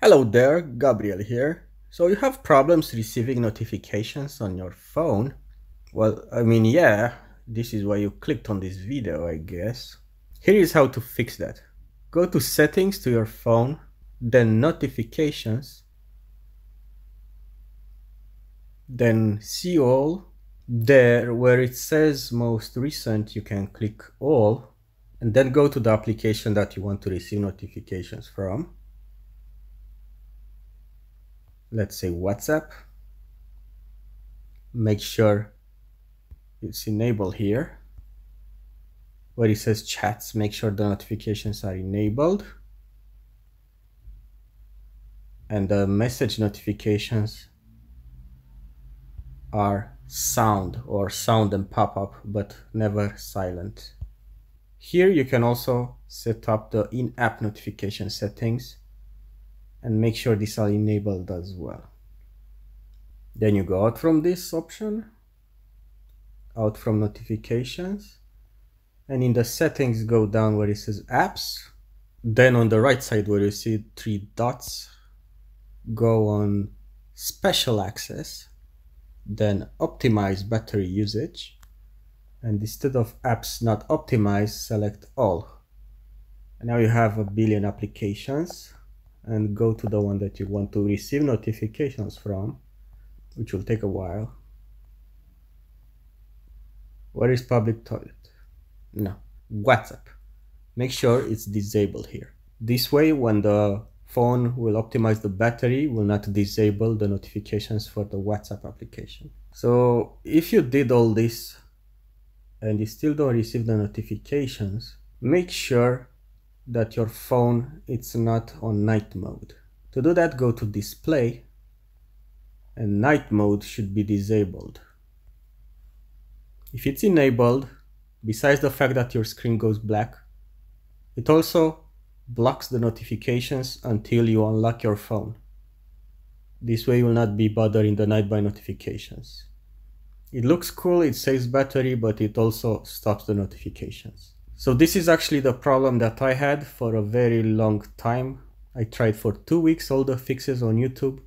Hello there, Gabriel here. So you have problems receiving notifications on your phone? Well, I mean, yeah, this is why you clicked on this video, I guess. Here is how to fix that. Go to settings to your phone, then notifications, then see all. There where it says most recent, you can click all and then go to the application that you want to receive notifications from let's say WhatsApp. Make sure it's enabled here. Where it says chats, make sure the notifications are enabled. And the message notifications are sound or sound and pop up, but never silent. Here you can also set up the in-app notification settings and make sure these are enabled as well. Then you go out from this option, out from notifications, and in the settings go down where it says apps. Then on the right side where you see three dots, go on special access, then optimize battery usage, and instead of apps not optimized, select all. And now you have a billion applications and go to the one that you want to receive notifications from, which will take a while. Where is public toilet? No, WhatsApp. Make sure it's disabled here. This way, when the phone will optimize the battery, will not disable the notifications for the WhatsApp application. So if you did all this and you still don't receive the notifications, make sure that your phone it's not on night mode. To do that, go to display and night mode should be disabled. If it's enabled, besides the fact that your screen goes black, it also blocks the notifications until you unlock your phone. This way you will not be bothered in the night by notifications. It looks cool, it saves battery, but it also stops the notifications. So this is actually the problem that I had for a very long time. I tried for two weeks all the fixes on YouTube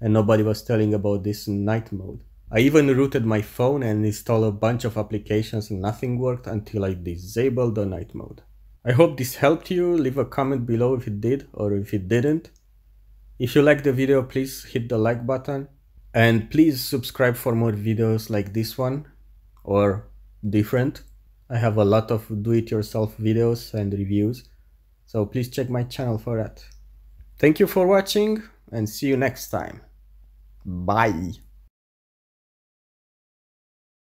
and nobody was telling about this night mode. I even rooted my phone and installed a bunch of applications and nothing worked until I disabled the night mode. I hope this helped you, leave a comment below if it did or if it didn't. If you liked the video please hit the like button and please subscribe for more videos like this one or different. I have a lot of do-it-yourself videos and reviews, so please check my channel for that. Thank you for watching and see you next time. Bye!